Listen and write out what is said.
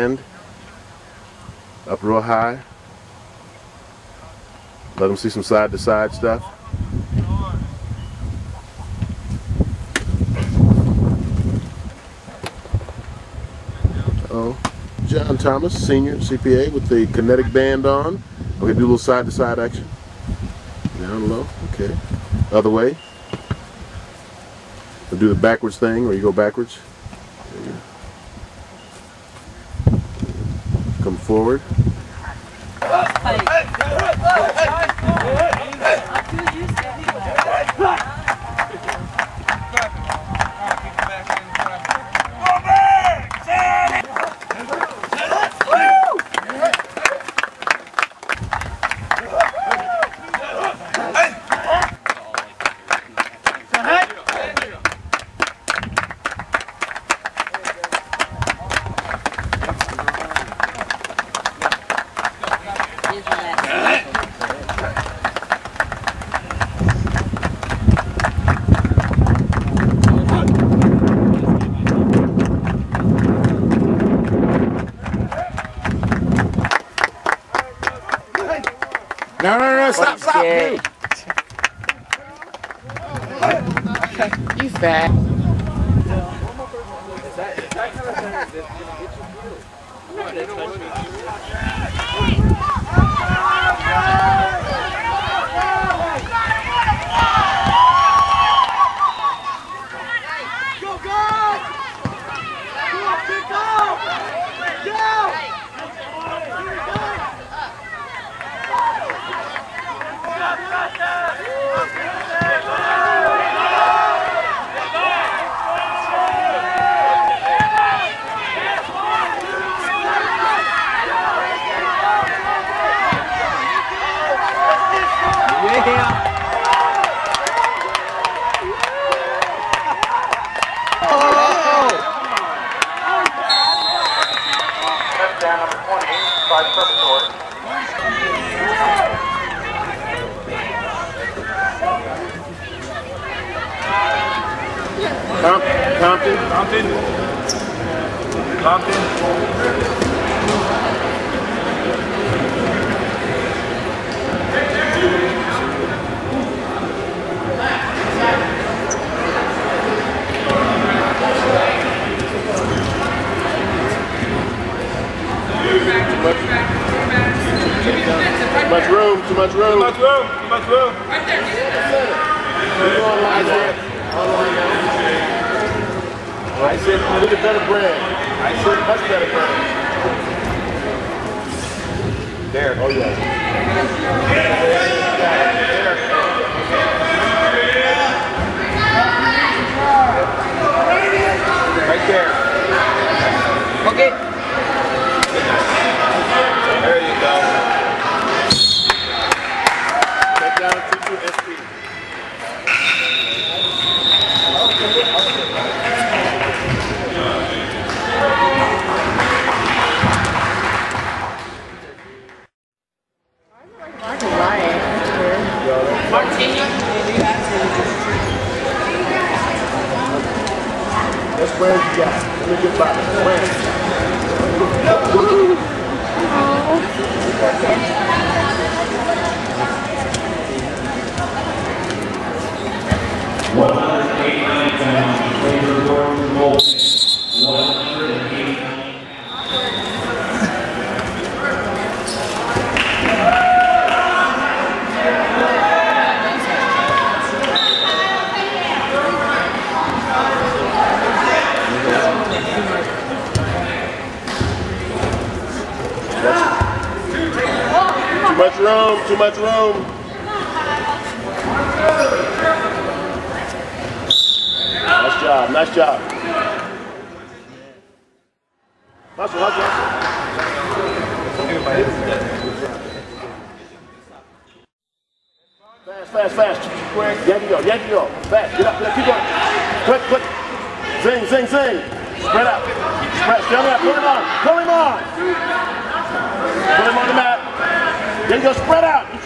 band up real high. Let them see some side to side stuff. Oh, John Thomas, senior CPA with the kinetic band on. Okay, do a little side to side action. Down low, okay. Other way. We'll do the backwards thing where you go backwards. You go. Come forward. No, stop, stop. Okay. You fat. Go, go! Go, pick up! Go! Touchdown number 20 by Preparatory. Comp- Compton. Compton. Compton. Too much room, too room. Much room. Much room. I said, look at better brand. I said, much better brand. There. Oh, yeah. Right there. Okay. There you go. Take down a 2 SP. You got. Let me get by. Brand. Too much room, too much room. Nice job, nice job. Hustle, hustle. Fast, fast, fast. Yankee go, Yankee go. Fast, get up, get up, keep going. Quick, quick. Zing, zing, zing. Spread out. Spread, on that. Pull him on, pull him on. Put him on the go spread out.